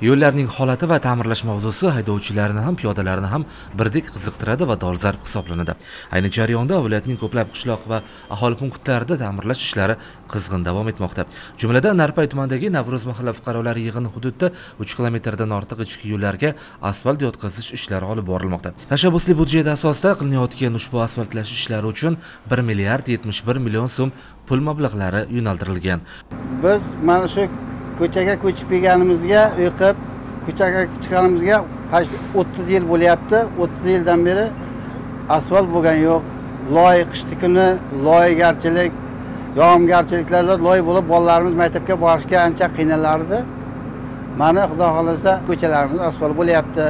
yo'llarning holati va ta'mirlash mavzusi haydovchilarni ham piyodalarni ham birdek qiziqtiradi va dolzarb hisoblanadi. Ayni jarayonda viloyatning ko'plab qishloq va aholi punktlarida ta'mirlash ishlari qizg'in davom etmoqda. Jumladan narpay tumanidagi navro'z mahalla fuqarolari yig'ini hududida uch kilometrdan ortiq ichki yo'llarga asfalt yotqizish ishlari olib borilmoqda. Tashabbusli budjet asosida qilinayotgan ushbu asfaltlash ishlari uchun bir milliard yetmish bir million so'm pul mablag'lari yo'naltirilgan. Biz mana shu ko'chaga ko'chib kelganimizga o'qib ko'chaga chiqqanimizga o'ttiz yil bo'lyapti. O'ttiz yildan beri asfalt bo'lgani yo'q. Loy qishni kuni loygarchilik yog'ingarchiliklarda loy bo'lib bolalarimiz maktabga borishga ancha qiynalardi. Mana xudo xohlasa ko'chalarimiz asfalt bo'lyapti.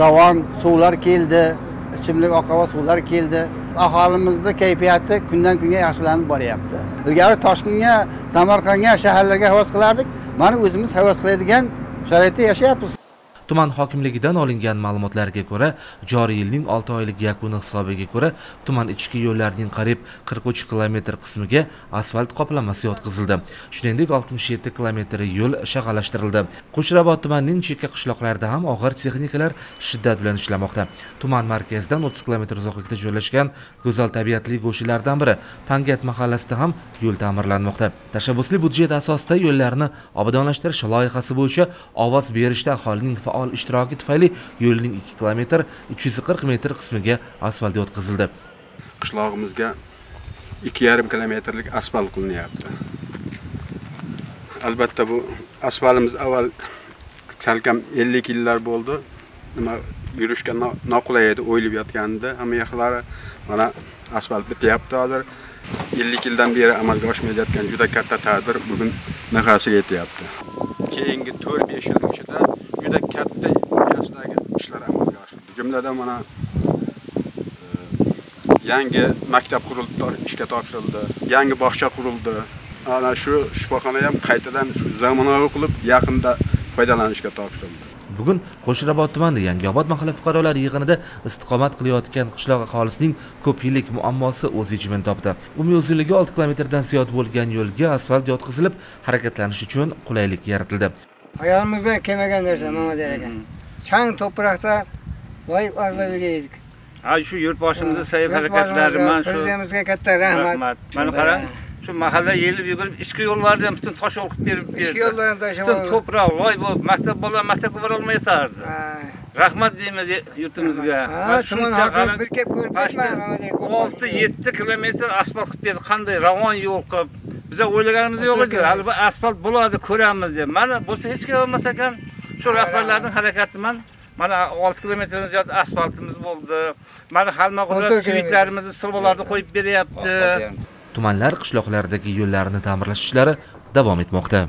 Ravon suvlar keldi ichimlik oqova suvlar keldi. Aholimizni kayfiyati kundan kunga yaxshilanib boryapti. Ilgari toshkentga samarqandga shaharlarga havas qilardik. Mana o'zimiz havas qiladigan sharoitda yashayapmiz. Tuman hokimligidan olingan ma'lumotlarga ko'ra joriy yilning 6 oylik yakuni hisobiga ko'ra tuman ichki yo'llarining qariyb 43 kilometr qismiga asfalt qoplamasi yotqizildi. Shuningdek 67 kilometr yo'l shag'allashtirildi. Qo'shrabot tumanining chekka qishloqlarida ham og'ir texnikalar shiddat bilan ishlamoqda. Tuman markazidan 30 kilometr uzoqlikda joylashgan go'zal tabiatli go'shalardan biri pangat mahallasida ham yo'l ta'mirlanmoqda. Tashabbusli budjet asosida yo'llarni obodonlashtirish loyihasi bo'yicha ovoz berishda aholining faol faol ishtiroki tufayli yo'lning 2 kilometr 340 metr qismiga asfalt yotqizildi. Qishlog'imizga 2,5 kilometrlik asfalt qilinyapti. Albatta bu asfaltimiz avval salkam 50 yillar bo'ldi. Nima yurishga noqulay edi o'yilib yotganda hamma yoqlari mana asfalt bityapti hozir. 50 yildan beri amalga oshmayotgan juda katta tadbir bugun nihoyasiga yetyapti. Keyingi 4-5 yil ichida juda katta miqyosdagi ishlar amalga oshirildi jumladan mana e, yangi maktab qurildi ishga topshirildi yangi bog'cha qurildi. Ana shu shifoxona ham qaytadan shu zamonaviy qilib yaqinda foydalanishga topshirildi. Bugun qo'shrabot tumanida yangiobod mahalla fuqarolari yig'inida istiqomat qilayotgan qishloq aholisining ko'p yillik muammosi o'z yechimini topdi. Umumiy uzunligi olti kilometrdan ziyod bo'lgan yo'lga asfalt yotqizilib harakatlanish uchun qulaylik yaratildi. Hayolimizda kelmagan narsa mamadiar aka. Chang to'proqda boyib ag'laveraydik ha shu yurtboshimizni sa'y harakatlari mana shu prezidentimizga katta rahmat. Mana qarang shu mahalla yelib yugurib ichki yo'llarni ham butun tosh olib berib berdi. ichki yo'llarni tashlab butun to'proq loy bo'lib maktab bolalar maktabga borolmaysalardi rahmat deymiz yurtimizga. Tuman hokimi bir kelib ko'rib olti yetti kilometr asfalt qilib berdi. Qanday ravon yo'l qilib. Biza o'ylaganimiz yo'q edi. Hali asfalt bo'ladi ko'ramiz deb. Mana bo'lsa hech kim bo'lmas ekan shu rahbarlarning harakati man mana 6 kilometrdan ziyod asfaltimiz bo'ldi. Mana halma qudrat suyitlarimizni silvalarni qo'yib beryapti tumanlar qishloqlardagi yo'llarni ta'mirlash ishlari davom etmoqda.